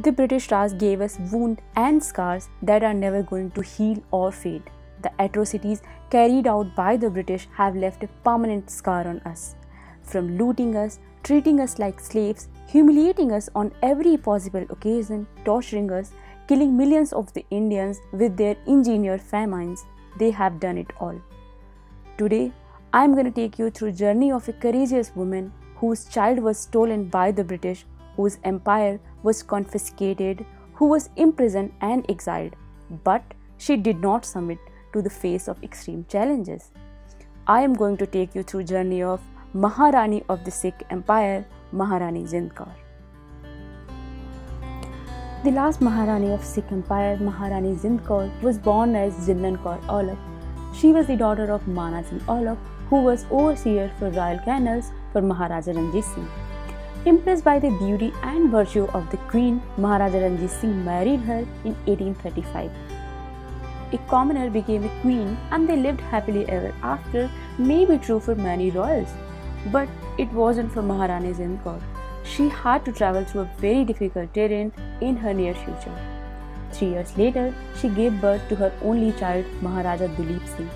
The British Raj gave us wounds and scars that are never going to heal or fade. The atrocities carried out by the British have left a permanent scar on us. From looting us, treating us like slaves, humiliating us on every possible occasion, torturing us, killing millions of the Indians with their engineered famines, they have done it all. Today, I am going to take you through journey of a courageous woman whose child was stolen by the British, whose empire was confiscated, who was imprisoned and exiled, but she did not submit to the face of extreme challenges. I am going to take you through journey of Maharani of the Sikh Empire, Maharani Jind Kaur. The last Maharani of Sikh Empire, Maharani Jind Kaur, was born as Jindan Kaur Aulak. She was the daughter of Mana Singh Aulak, who was overseer for royal canals for Maharaja Ranjit Singh. Impressed by the beauty and virtue of the queen, Maharaja Ranjit Singh married her in 1835. A commoner became a queen and they lived happily ever after may be true for many royals. But it wasn't for Maharani Jind She had to travel through a very difficult terrain in her near future. Three years later, she gave birth to her only child, Maharaja Duleep Singh.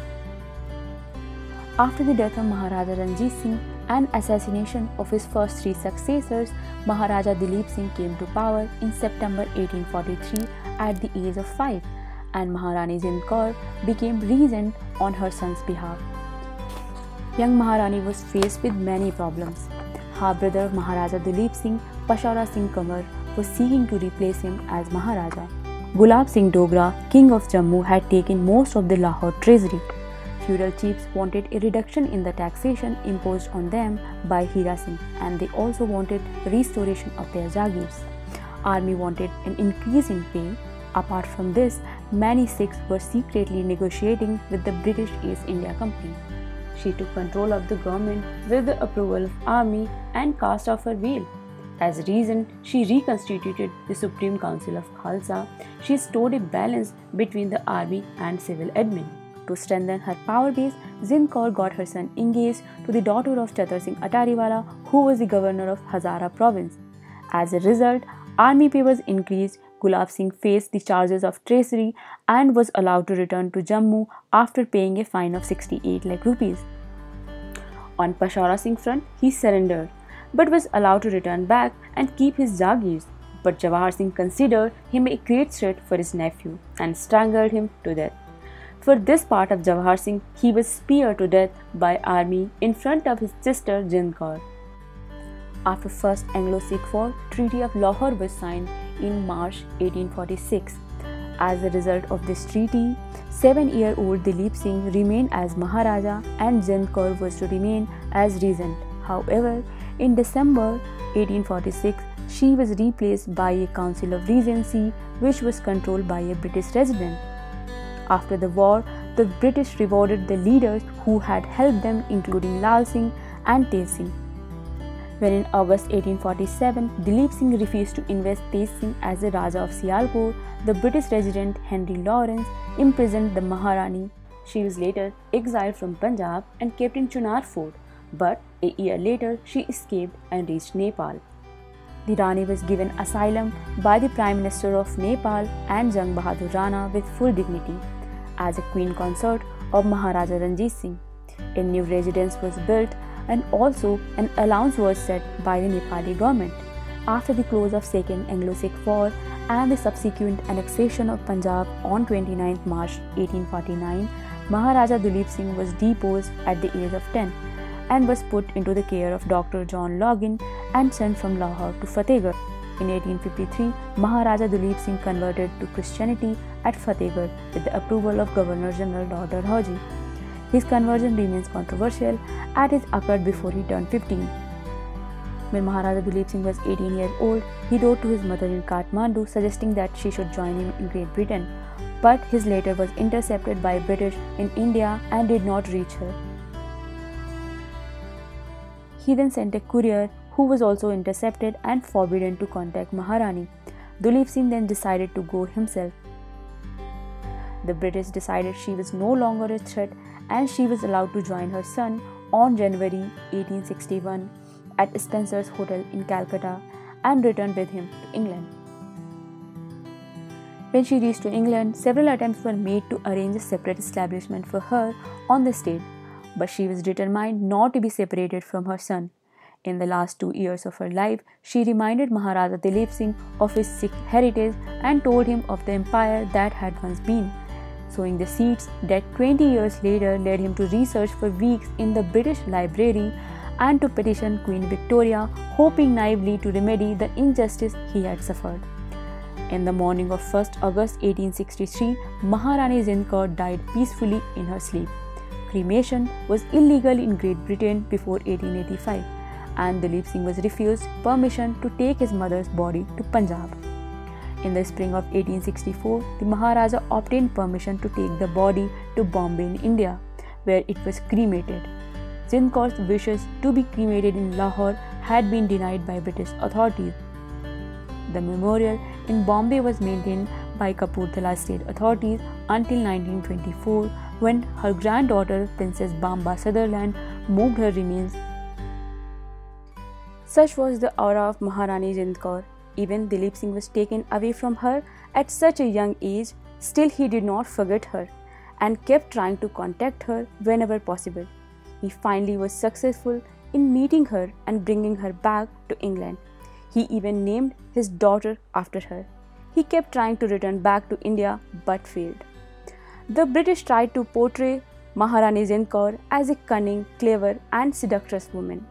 After the death of Maharaja Ranjit Singh and assassination of his first three successors, Maharaja Duleep Singh came to power in September 1843 at the age of five, and Maharani Kaur became regent on her son's behalf. Young Maharani was faced with many problems. Her brother Maharaja Duleep Singh, Peshawar Singh Kanwar, was seeking to replace him as Maharaja. Gulab Singh Dogra, king of Jammu, had taken most of the Lahore treasury. Feudal chiefs wanted a reduction in the taxation imposed on them by Hira and they also wanted restoration of their jagirs. Army wanted an increase in pay. Apart from this, many Sikhs were secretly negotiating with the British East India Company. She took control of the government with the approval of army and cast off her veil. As a reason, she reconstituted the Supreme Council of Khalsa. She stored a balance between the army and civil admin. To strengthen her power base, Jind Kaur got her son engaged to the daughter of Chatur Singh Atariwala, who was the governor of Hazara province. As a result, army pay was increased, Gulab Singh faced the charges of treachery and was allowed to return to Jammu after paying a fine of 68 lakh rupees. On Peshawar Singh front, he surrendered but was allowed to return back and keep his Jagirs. But Jawahar Singh considered him a great threat for his nephew and strangled him to death. For this part of Jawahar Singh, he was speared to death by army in front of his sister Jind Kaur. After First Anglo-Sikh War, Treaty of Lahore was signed in March 1846. As a result of this treaty, seven-year-old Duleep Singh remained as Maharaja and Jind Kaur was to remain as regent. However, in December 1846, she was replaced by a Council of Regency which was controlled by a British resident. After the war, the British rewarded the leaders who had helped them including Lal Singh and Tej Singh. When in August 1847, Dilip Singh refused to invest Tej Singh as the Raja of Sialkot, the British resident Henry Lawrence imprisoned the Maharani. She was later exiled from Punjab and kept in Chunar fort, but a year later she escaped and reached Nepal. The Rani was given asylum by the Prime Minister of Nepal and Jang Bahadur Rana with full dignity as a queen consort of Maharaja Ranjit Singh. A new residence was built and also an allowance was set by the Nepali government. After the close of Second Anglo-Sikh War and the subsequent annexation of Punjab on 29 March 1849, Maharaja Duleep Singh was deposed at the age of 10 and was put into the care of Dr. John Login and sent from Lahore to Fatehgarh. In 1853, Maharaja Duleep Singh converted to Christianity at Fatehgarh with the approval of Governor General Dr. Haji. His conversion remains controversial as it occurred before he turned 15. When Maharaja Duleep Singh was 18 years old, he wrote to his mother in Kathmandu suggesting that she should join him in Great Britain. But his letter was intercepted by British in India and did not reach her. He then sent a courier who was also intercepted and forbidden to contact Maharani. Duleep Singh then decided to go himself. The British decided she was no longer a threat and she was allowed to join her son on January 1861 at Spencer's Hotel in Calcutta and return with him to England. When she reached to England, several attempts were made to arrange a separate establishment for her on the estate, but she was determined not to be separated from her son. In the last two years of her life, she reminded Maharaja Dilip Singh of his Sikh heritage and told him of the empire that had once been, sowing the seeds that 20 years later led him to research for weeks in the British Library and to petition Queen Victoria, hoping naively to remedy the injustice he had suffered. In the morning of 1st August 1863, Maharani Kaur died peacefully in her sleep. Cremation was illegal in Great Britain before 1885 and Dilip Singh was refused permission to take his mother's body to Punjab. In the spring of 1864, the Maharaja obtained permission to take the body to Bombay in India, where it was cremated. Jind Kaur's wishes to be cremated in Lahore had been denied by British authorities. The memorial in Bombay was maintained by Kapurthala state authorities until 1924 when her granddaughter Princess Bamba Sutherland moved her remains such was the aura of Maharani Jind Kaur. Even Dilip Singh was taken away from her at such a young age, still he did not forget her and kept trying to contact her whenever possible. He finally was successful in meeting her and bringing her back to England. He even named his daughter after her. He kept trying to return back to India but failed. The British tried to portray Maharani Jind Kaur as a cunning, clever, and seductress woman.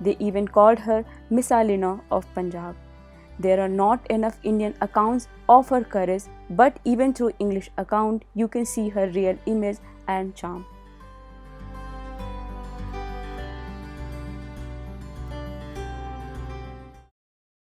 They even called her Messalina of Punjab. There are not enough Indian accounts of her courage, but even through English account, you can see her real image and charm.